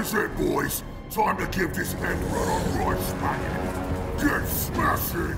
Is it, boys. Time to give this end run on right smacking. Get smashing.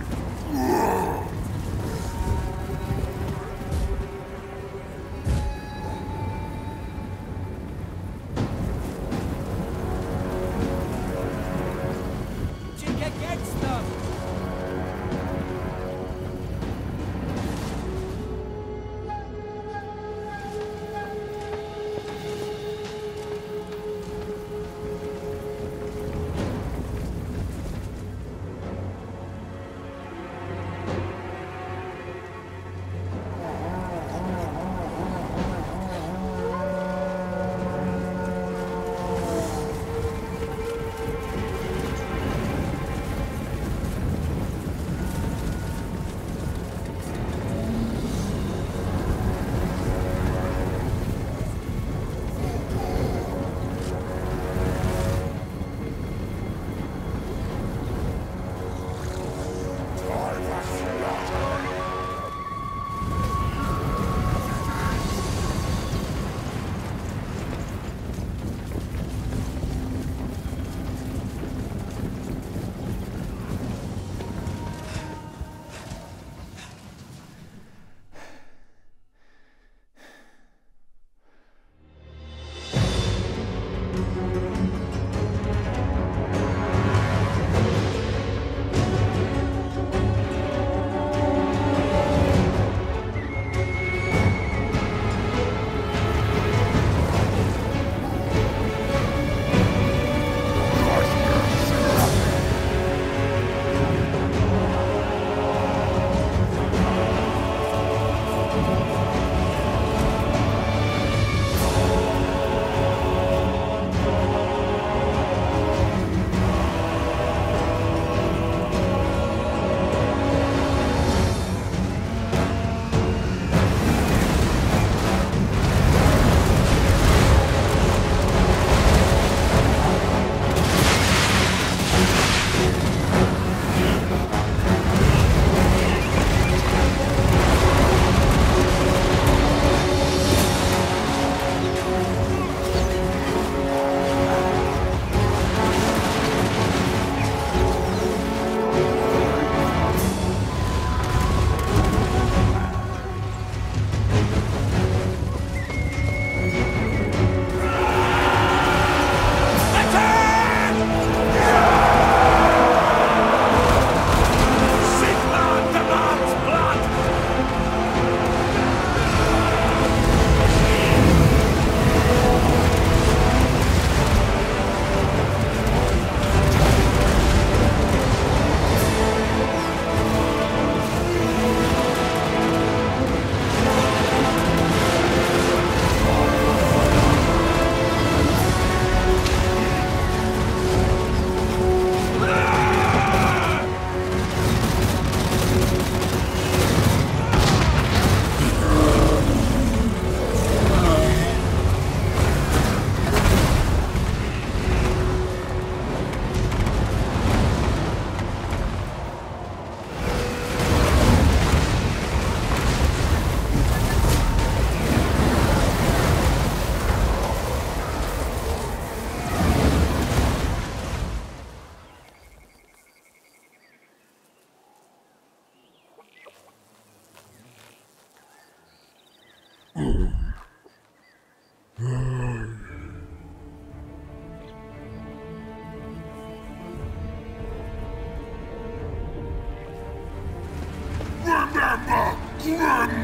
Grimgor!